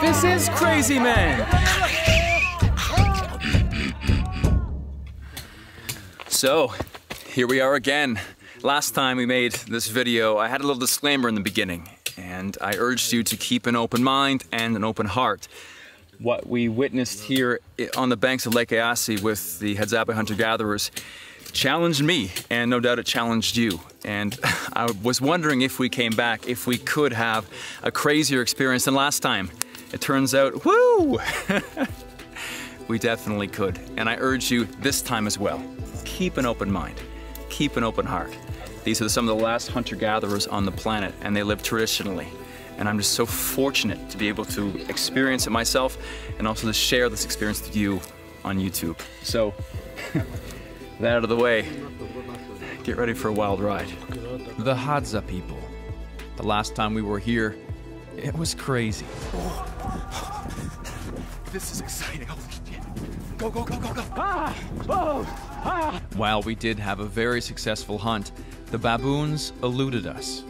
This is crazy, man. So, here we are again. Last time we made this video, I had a little disclaimer in the beginning, and I urged you to keep an open mind and an open heart. What we witnessed here on the banks of Lake Eyasi with the Hadzabe hunter-gatherers challenged me, and no doubt it challenged you. And I was wondering if we came back, if we could have a crazier experience than last time. It turns out, woo! we definitely could. And I urge you this time as well. Keep an open mind, keep an open heart. These are some of the last hunter-gatherers on the planet, and they live traditionally. And I'm just so fortunate to be able to experience it myself and also to share this experience with you on YouTube. So, that out of the way, get ready for a wild ride. The Hadza people. The last time we were here, it was crazy. This is exciting. Holy shit. Go, go, go, go, go. Ah, oh, ah. While we did have a very successful hunt, the baboons eluded us.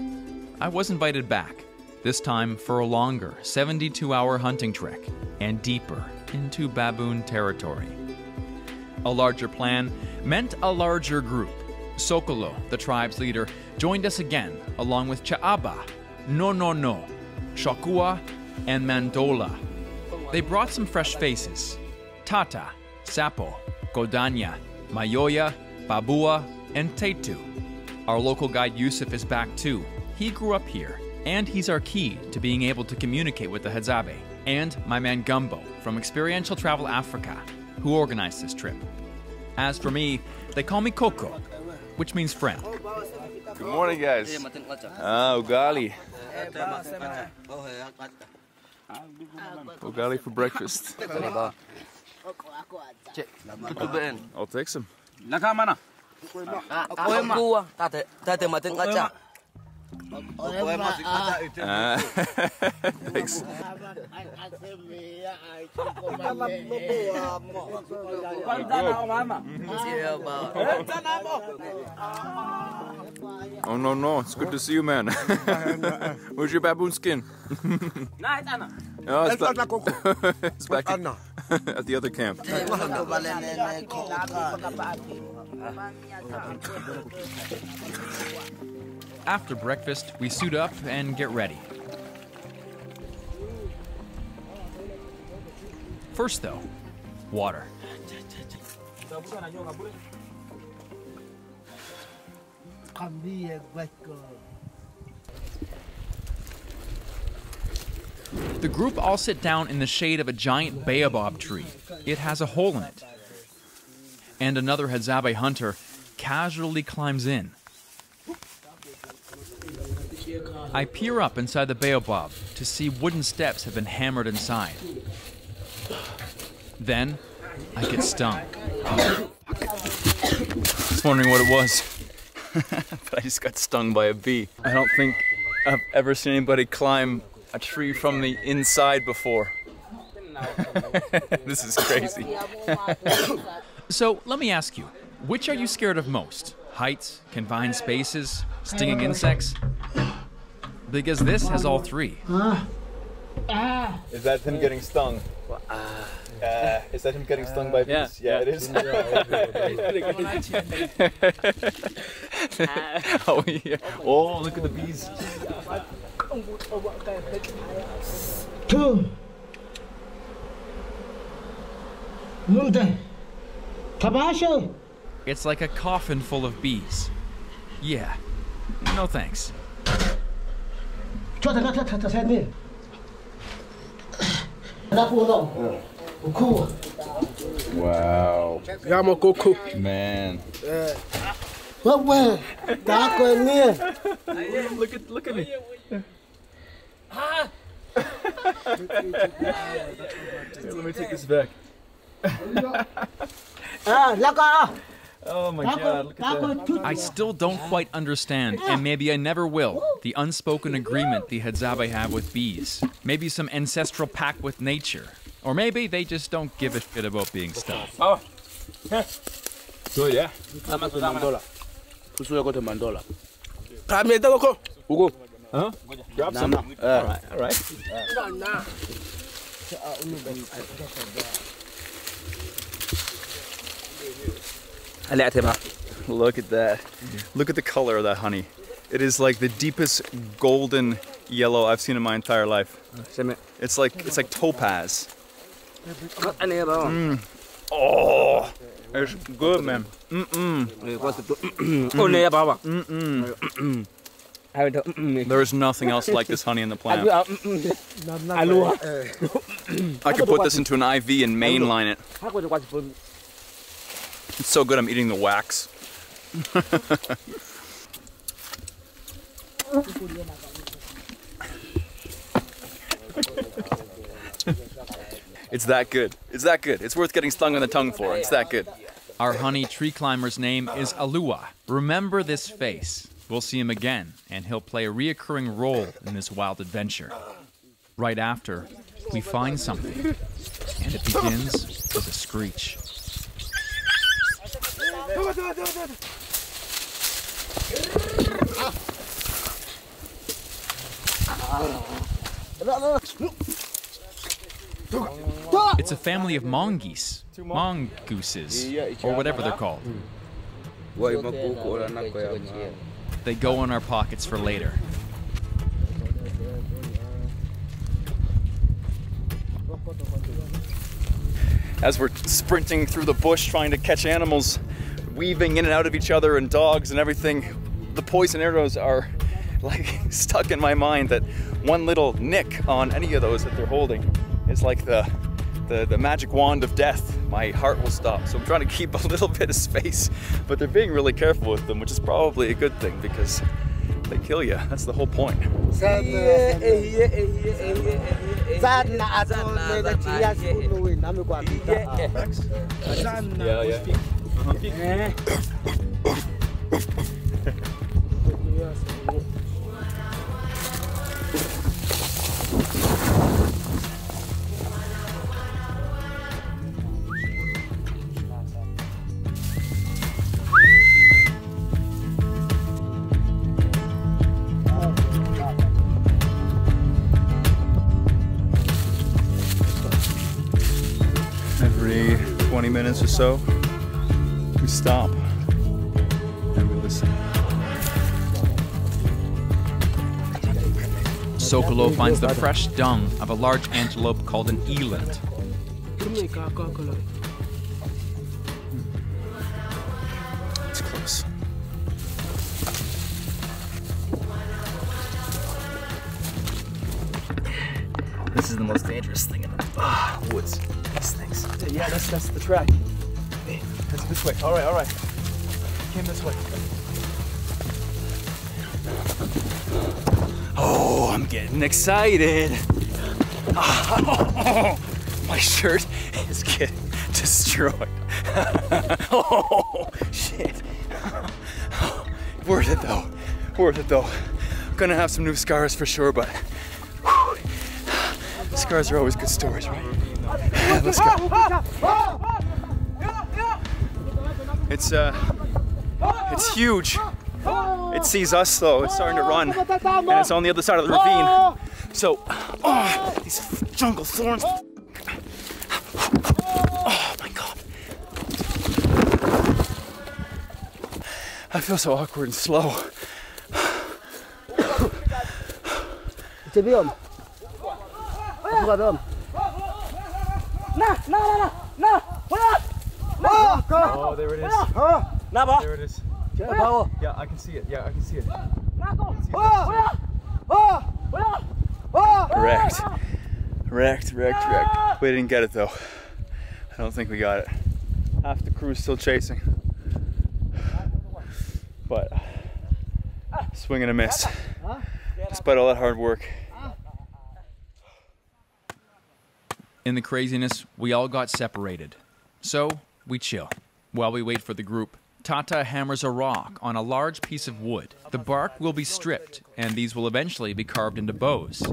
I was invited back, this time for a longer 72 hour hunting trek and deeper into baboon territory. A larger plan meant a larger group. Sokolo, the tribe's leader, joined us again, along with Cha'aba, No No No, Shakua, and Mandola. They brought some fresh faces Tata, Sapo, Godanya, Mayoya, Babua, and Tetu. Our local guide Yusuf is back too. He grew up here, and he's our key to being able to communicate with the Hadzabe. And my man Gumbo from Experiential Travel Africa, who organized this trip. As for me, they call me Coco, which means friend. Good morning, guys. Ah, ugali. Ugali for breakfast. I'll take some. Thanks. Oh no no, it's good to see you, man. Where's your baboon skin? oh, it's back, it's back at, at the other camp. After breakfast, we suit up and get ready. First, though, water. The group all sit down in the shade of a giant baobab tree. It has a hole in it. And another Hadzabe hunter casually climbs in. I peer up inside the baobab to see wooden steps have been hammered inside. Then I get stung. Just wondering what it was. but I just got stung by a bee. I don't think I've ever seen anybody climb a tree from the inside before. this is crazy. So let me ask you, which are you scared of most? Heights, confined spaces, stinging insects? Because this has all three. Is that him getting stung? Uh, is that him getting stung by bees? Yeah, Yeah, it is. oh yeah. Oh, look at the bees. two, Munde, Tabasho, It's like a coffin full of bees. Yeah. No thanks. Wow, Yamo kuku. man. Wewe, tako ni. Look at look at me. Let me take this back. Ah, laka. Oh my god, look at that. Tako I still don't quite understand, and maybe I never will, the unspoken agreement the Hadzabe have with bees. Maybe some ancestral pact with nature. Or maybe they just don't give a shit about being stung. Good, yeah. Mandola. Kusuya kote Mandola. Pameta koko. Huko. Huh? Grab some. Eh. All right, all right. Look at that. Look at the color of that honey. It is like the deepest golden yellow I've seen in my entire life. It's like it's like topaz. Mm. Oh, it's good, man. Mm-mm. Mm-mm. There is nothing else like this honey in the plant. I could put this into an IV and mainline it. It's so good I'm eating the wax. it's that good. It's that good. It's worth getting stung on the tongue for. It's that good. Our honey tree climber's name is Alua. Remember this face. We'll see him again, and he'll play a reoccurring role in this wild adventure. Right after, we find something, and it begins with a screech. It's a family of mongoose, mongooses, or whatever they're called. They go in our pockets for later. As we're sprinting through the bush trying to catch animals, weaving in and out of each other and dogs and everything, the poison arrows are like stuck in my mind that one little nick on any of those that they're holding is like the the, the magic wand of death. My heart will stop. So I'm trying to keep a little bit of space, but they're being really careful with them, which is probably a good thing because they kill you. That's the whole point. Yeah, yeah. Every 20 minutes or so, we stop and we listen. Sokolo finds the fresh dung of a large antelope called an eland. It's close. This is the most dangerous thing in the ah, woods. These things. Yeah, that's that's the track. That's this way. All right, all right. Came this way. Oh, I'm getting excited. Oh, my shirt is getting destroyed. oh, shit. Worth it though. Worth it though. Gonna have some new scars for sure, but scars are always good stories, right? Let's go. It's uh, it's huge. It sees us though. It's starting to run, and it's on the other side of the ravine. So, oh, these jungle thorns. Oh my god. I feel so awkward and slow. It's a Oh, there it is. There it is. Yeah, I can see it. Yeah, I can see it. Wrecked. Wrecked, wrecked, wrecked. We didn't get it though. I don't think we got it. Half the crew's still chasing. But swing and a miss. Despite all that hard work. In the craziness, we all got separated. So, we chill. While we wait for the group, Tata hammers a rock on a large piece of wood. The bark will be stripped, and these will eventually be carved into bows.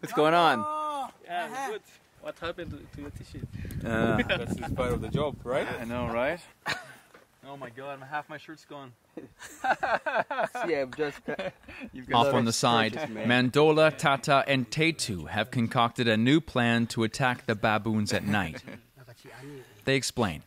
What's going on? Yeah, good. What happened to, to your t-shirt? Uh, That's just part of the job, right? I know, right? Oh my god, half my shirt's gone. See, I'm just. You've Off on the side, Mandola, Tata, and Tetu have concocted a new plan to attack the baboons at night. They explain.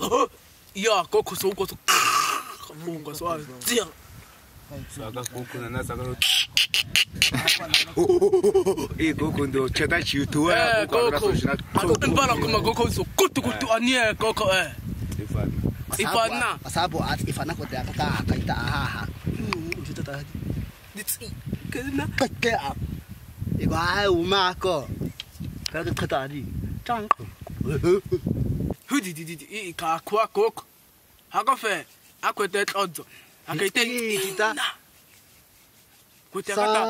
iya koko so uko so mungu so zia saka koko na na saka eh koko ndo chata chiutu eh koko mbala kuma koko so kutu kutu anie koko eh ifana kwa sababu ifana kote akata akaita ahaha mtata ditsi kana pate up iba umako kaga katari chanko Ka ka ta di. Chang. Hudi di di di ka kwa koko. Hakofe. Akwete odzo. Akaite Ita. Kwete Sa. kata.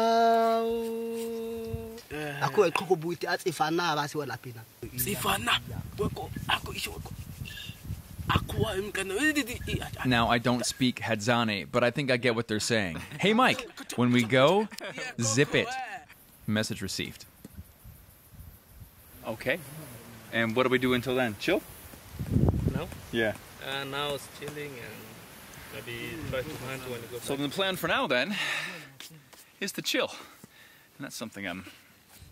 Ako e koko buiti at ifana ba si wala pina. Ifana. Weko ako isho weko. Now, I don't speak Hadzane, but I think I get what they're saying. Hey, Mike, when we go, zip it. Message received. Okay. And what do we do until then? Chill? Now? Yeah. Uh, now it's chilling and maybe try to hunt when you go So back. the plan for now then is to chill. And that's something I'm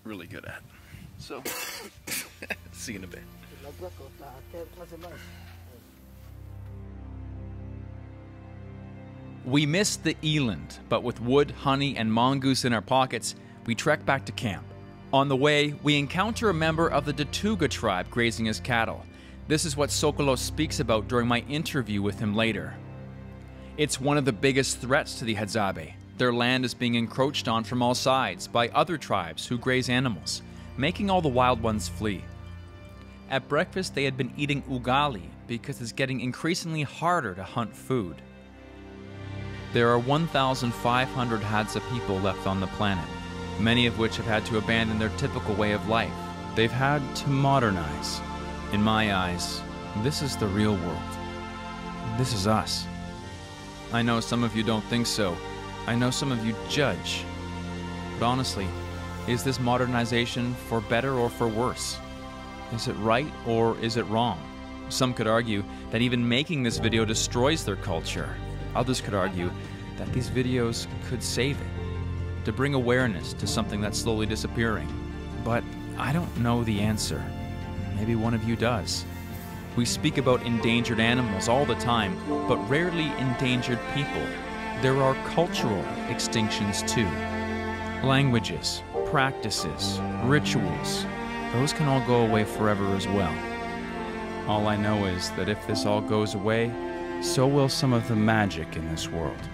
really good at. So, see you in a bit. We missed the eland, but with wood, honey, and mongoose in our pockets, we trek back to camp. On the way, we encounter a member of the Datoga tribe grazing his cattle. This is what Sokolo speaks about during my interview with him later. It's one of the biggest threats to the Hadzabe. Their land is being encroached on from all sides by other tribes who graze animals, making all the wild ones flee. At breakfast, they had been eating ugali because it's getting increasingly harder to hunt food. There are 1,500 Hadza people left on the planet, many of which have had to abandon their typical way of life. They've had to modernize. In my eyes, this is the real world. This is us. I know some of you don't think so. I know some of you judge. But honestly, is this modernization for better or for worse? Is it right or is it wrong? Some could argue that even making this video destroys their culture. Others could argue that these videos could save it, to bring awareness to something that's slowly disappearing. But I don't know the answer. Maybe one of you does. We speak about endangered animals all the time, but rarely endangered people. There are cultural extinctions too. Languages, practices, rituals, those can all go away forever as well. All I know is that if this all goes away, so will some of the magic in this world.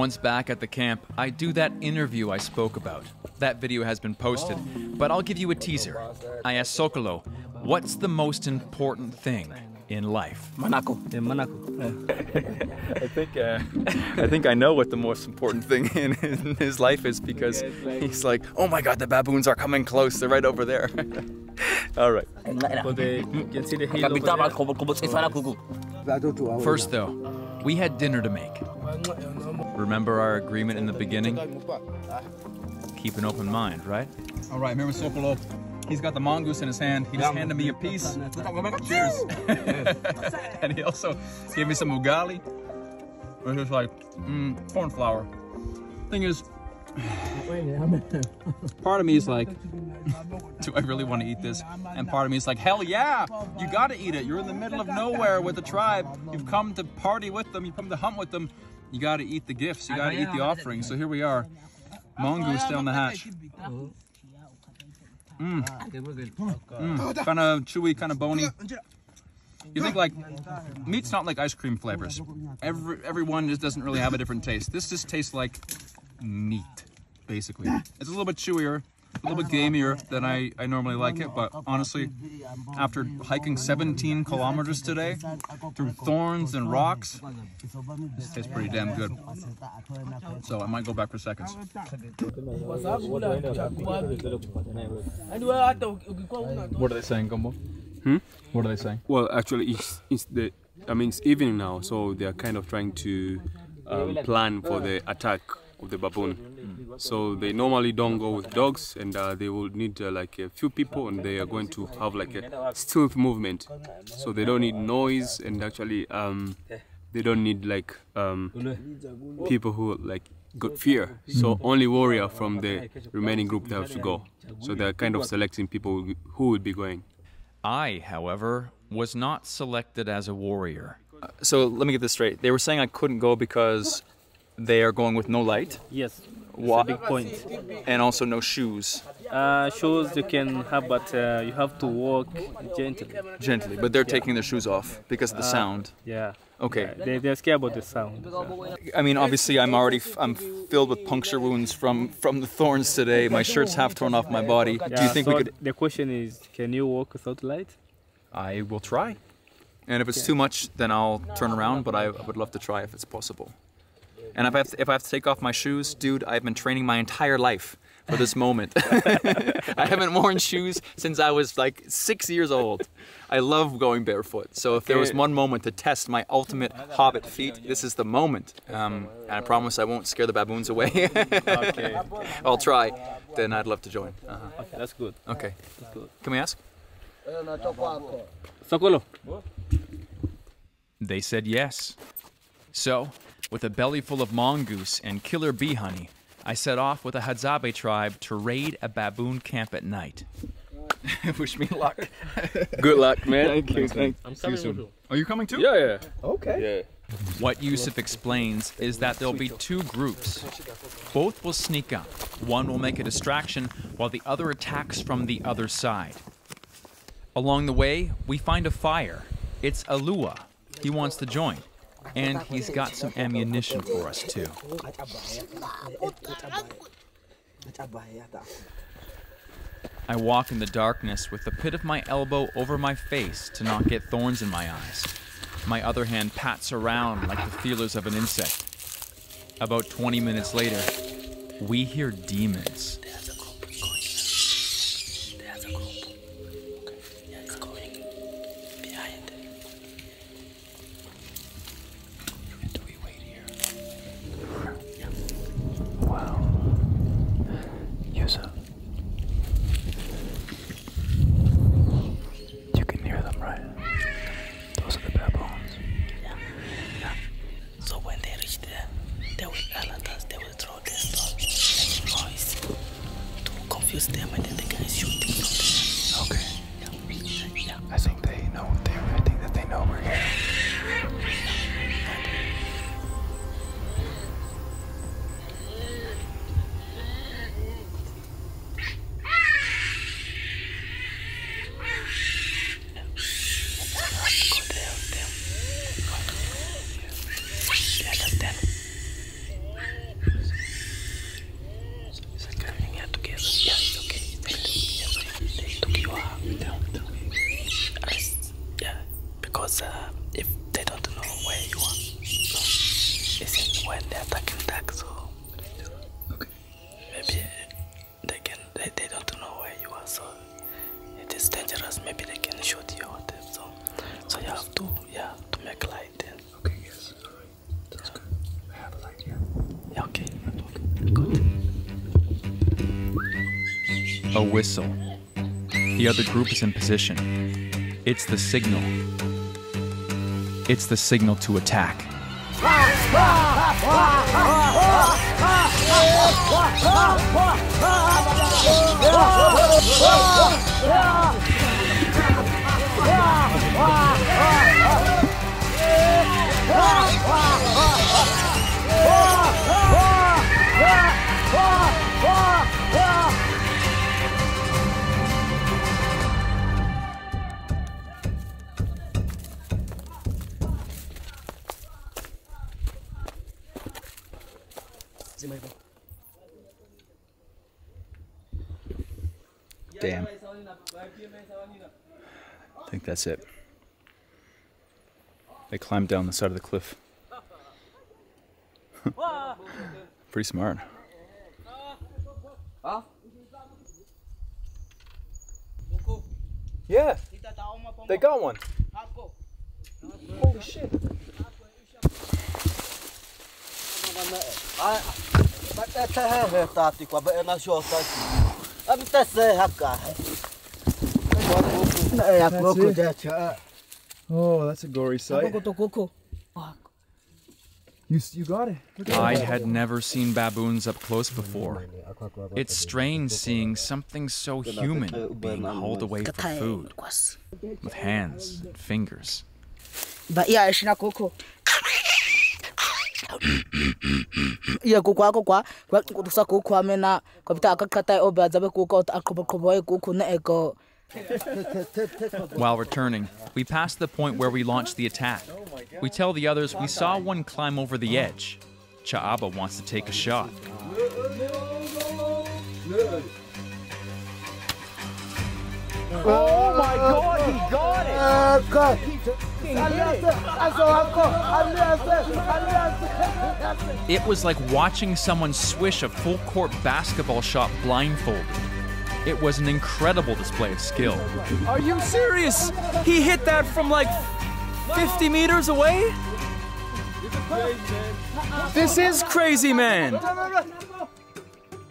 Once back at the camp, I do that interview I spoke about. That video has been posted, but I'll give you a teaser. I asked Sokolo, what's the most important thing in life? Manako. In Manako. I think uh, I think I know what the most important thing in, in his life is because he's like, oh my god, the baboons are coming close. They're right over there. All right. But the, you can see the hill over there. First, though, we had dinner to make. Remember our agreement in the beginning? Keep an open mind, right? All right, remember Sokolo? He's got the mongoose in his hand. He just handed me a piece. Cheers. and he also gave me some ugali, which is like mm, corn flour. Thing is, Part of me is like, do I really want to eat this? And part of me is like, hell yeah, you gotta eat it. You're in the middle of nowhere with the tribe. You've come to party with them, you've come to hunt with them. You gotta eat the gifts, you gotta eat the offerings. So here we are. Mongoose down the hatch. Mmm. Mm. Kind of chewy, kind of bony. You think like meat's not like ice cream flavors. Every everyone just doesn't really have a different taste. This just tastes like meat, basically. It's a little bit chewier, a little bit gamier than I, I normally like it, but honestly, after hiking 17 kilometers today through thorns and rocks, this tastes pretty damn good. So I might go back for seconds. What are they saying, Gumbo? Hmm? What are they saying? Well, actually, it's, it's the. I mean, it's evening now, so they are kind of trying to um, plan for the attack of the baboon. So they normally don't go with dogs, and uh, they will need uh, like a few people, and they are going to have like a stealth movement. So they don't need noise, and actually, um, they don't need like um, people who like got fear. So only warrior from the remaining group they have to go. So they're kind of selecting people who will be going. I, however, was not selected as a warrior. So let me get this straight. They were saying I couldn't go because they are going with no light. Yes, Wha- a big point. And also no shoes. Uh, shoes you can have, but uh, you have to walk gently. Gently, but they're taking their shoes off because of the Uh, sound. Yeah. Okay. They, they're scared about the sound. so. I mean, obviously, I'm already f- I'm filled with puncture wounds from from the thorns today. My shirt's half torn off my body. Do you think so we could? The question is, can you walk without light? I will try. And if it's too much, then I'll turn around. But I, I would love to try if it's possible. And if I have to, if I have to take off my shoes, dude, I've been training my entire life for this moment. I haven't worn shoes since I was like six years old. I love going barefoot. So if there was one moment to test my ultimate hobbit feet, this is the moment. Um, and I promise I won't scare the baboons away. Okay. I'll try. Then I'd love to join. Uh-huh. Okay, that's good. Okay. That's good. Can we ask? Sokolo. They said yes. So, with a belly full of mongoose and killer bee honey, I set off with a Hadzabe tribe to raid a baboon camp at night. Wish me luck. Good luck, man. Thank you. Thank I'm coming soon. Are you coming too? Yeah, yeah. Okay. Yeah. What Yusuf explains is that there'll be two groups. Both will sneak up. One will make a distraction, while the other attacks from the other side. Along the way, we find a fire. It's Alua. He wants to join. And he's got some ammunition for us, too. I walk in the darkness with the pit of my elbow over my face to not get thorns in my eyes. My other hand pats around like the feelers of an insect. About 20 minutes later, we hear demons. Whistle. The other group is in position. It's the signal. It's the signal to attack. Ah! Damn. I think that's it. They climbed down the side of the cliff. Pretty smart. Huh? Yeah, they got one. Holy shit. Oh, that's a gory sight. You, you got it. I had never seen baboons up close before. It's strange seeing something so human being hauled away for food with hands and fingers. Iya shi na koko. Iya koko ako kwa kwa kutusa koko amena kwa bita akakata oba zabe koko akobo kobo e koko na ego. While returning, we pass the point where we launched the attack. We tell the others we saw one climb over the edge. Cha'aba wants to take a shot. Oh my god, he got it! It was like watching someone swish a full court basketball shot blindfolded. It was an incredible display of skill. Are you serious? He hit that from like 50 meters away? This is crazy, man.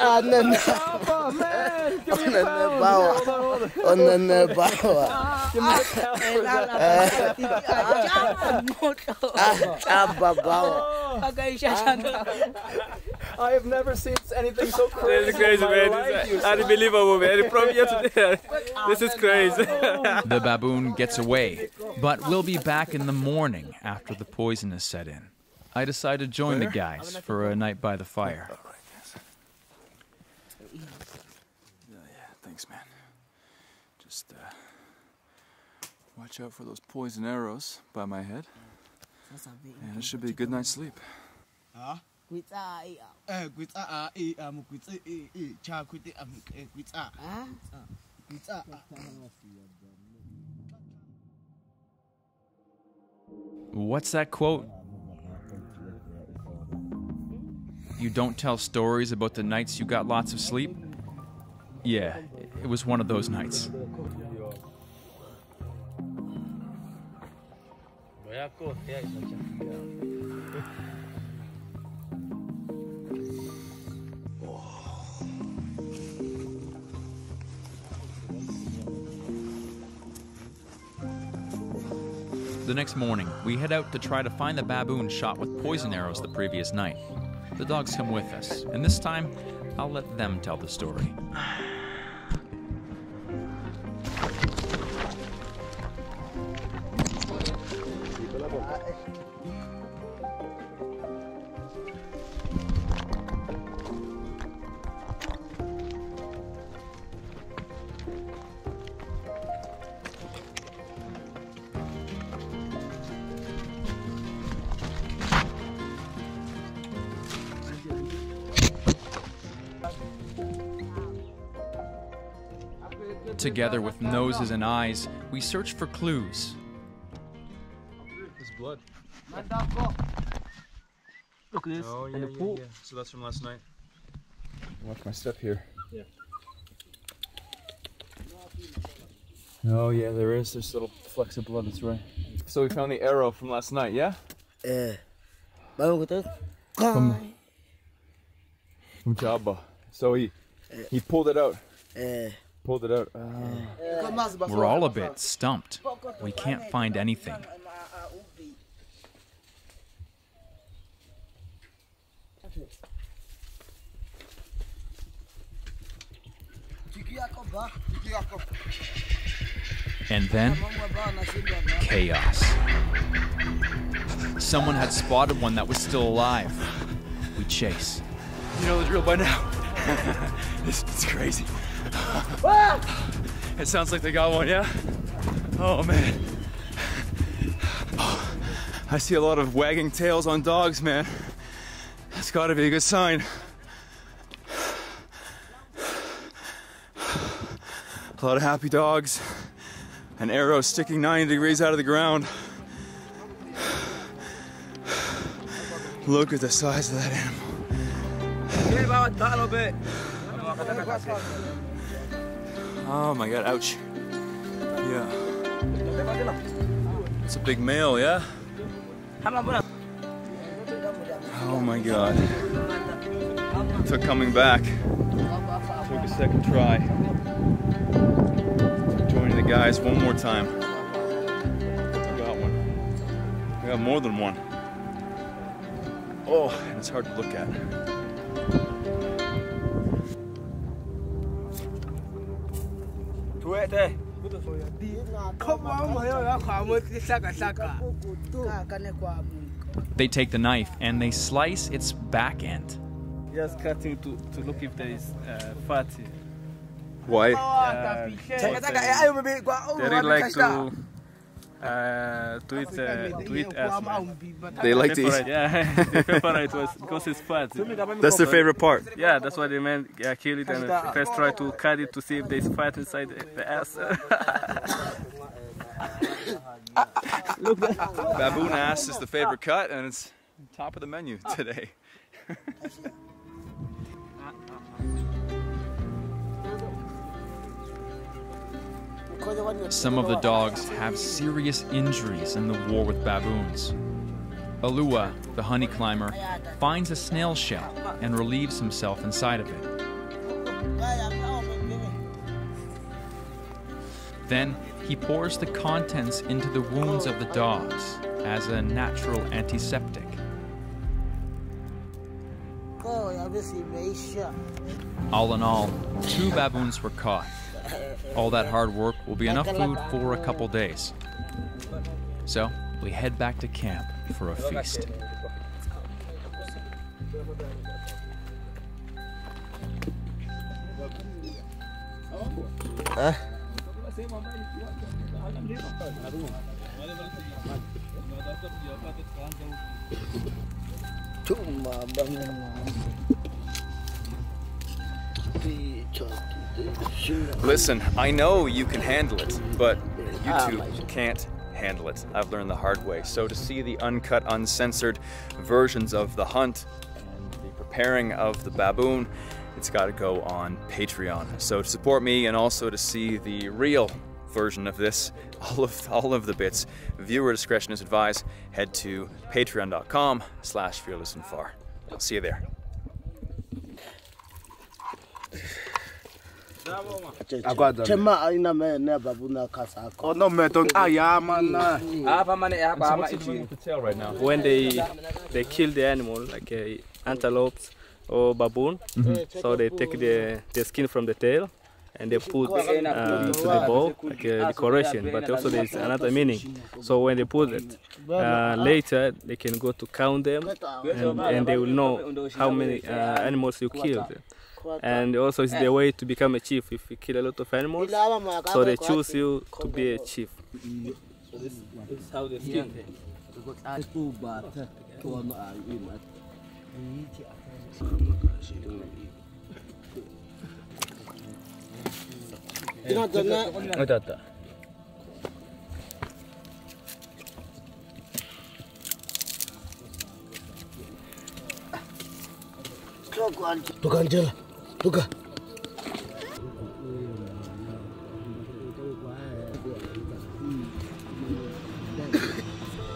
Anan bawa. Aba bawa. I have never seen anything so crazy. This is crazy, man. This is unbelievable, man. From here to there. This is crazy. The baboon gets away, but we'll be back in the morning after the poison is set in. I decided to join the guys for a night by the fire. Yeah, thanks, man. Just uh, watch out for those poison arrows by my head, and it should be a good night's sleep. Eh, kwitsa a e You don't tell stories about the nights you got lots of sleep? Yeah, it was one of those nights. The next morning, we head out to try to find the baboon shot with poison arrows the previous night. The dogs come with us, and this time, I'll let them tell the story. Together with noses and eyes, we search for clues. There's blood. Look at this. Oh, and the pool. So that's from last night. Watch my step here. Yeah. Oh, yeah, there is. There's little flecks of blood, that's right. So we found the arrow from last night, yeah? Eh. Baru kata. From, from Jabba. So he he pulled it out. Eh. pulled it out. We're all a bit stumped. We can't find anything. And then chaos. Someone had spotted one that was still alive. We chase. You know the drill by now. it's, it's crazy. it sounds like they got one, yeah? Oh man. I see a lot of wagging tails on dogs, man. That's gotta be a good sign. A lot of happy dogs. An arrow sticking 90 degrees out of the ground. Look at the size of that animal. Oh my god, ouch. Yeah. It's a big male, yeah? Oh my god. Took coming back. Took a second try. Joining the guys one more time. We got one. We got more than one. Oh, and it's hard to look at. They take the knife and they slice its back end. Just cutting to, to look if there is uh, fat. Why? Uh, they really like to uh, to uh, to eat ass. They like to eat- Favorite, Yeah, the favorite was because it's fat. That's their favorite part. Yeah, that's why the man yeah, kill it and first try to cut it to see if there's fat inside the, the ass. Baboon ass is the favorite cut, and it's top of the menu today. Some of the dogs have serious injuries in the war with baboons. Alua, the honey climber, finds a snail shell and relieves himself inside of it. Then he pours the contents into the wounds of the dogs as a natural antiseptic. All in all, two baboons were caught. All that hard work will be enough food for a couple days. So we head back to camp for a feast. Listen, I know you can handle it, but YouTube ah, can't handle it. I've learned the hard way. So to see the uncut, uncensored versions of the hunt and the preparing of the baboon, it's got to go on Patreon. So to support me and also to see the real version of this, all of all of the bits, viewer discretion is advised. Head to patreon.com slash fearless and far. I'll see you there. Tema aina me ne babuna kasako. Oh no, man, don't. Ah, yeah, man. nah. the tail right now? When they they kill the animal, like uh, antelopes or baboon, so they take the, the skin from the tail and they put uh, to the bowl like a decoration. But also there's another meaning. So when they put it uh, later, they can go to count them and, and they will know how many uh, animals you killed. And also it's the way to become a chief. If you kill a lot of animals, so they choose you to be a chief. So this, this is how they skin. Tukan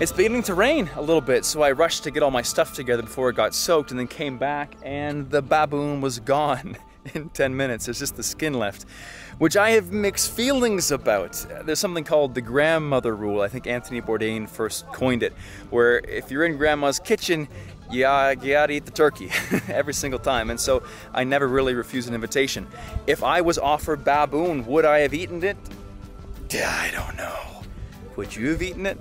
It's beginning to rain a little bit, so I rushed to get all my stuff together before it got soaked and then came back and the baboon was gone. in 10 minutes. There's just the skin left, which I have mixed feelings about. There's something called the grandmother rule. I think Anthony Bourdain first coined it, where if you're in grandma's kitchen, yeah, you gotta eat the turkey every single time. And so I never really refuse an invitation. If I was offered baboon, would I have eaten it? I don't know. Would you have eaten it?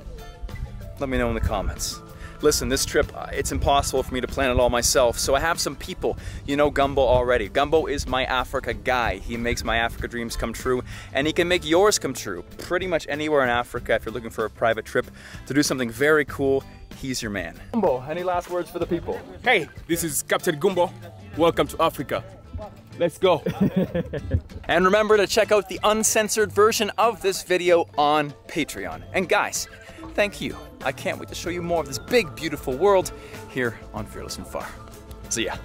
Let me know in the comments. Listen, this trip, uh, it's impossible for me to plan it all myself, so I have some people. You know Gumbo already. Gumbo is my Africa guy. He makes my Africa dreams come true, and he can make yours come true. Pretty much anywhere in Africa, if you're looking for a private trip to do something very cool, he's your man. Gumbo, any last words for the people? Hey, this is Captain Gumbo. Welcome to Africa. Let's go. and remember to check out the uncensored version of this video on Patreon. And guys, thank you. I can't wait to show you more of this big, beautiful world here on Fearless and Far. See ya.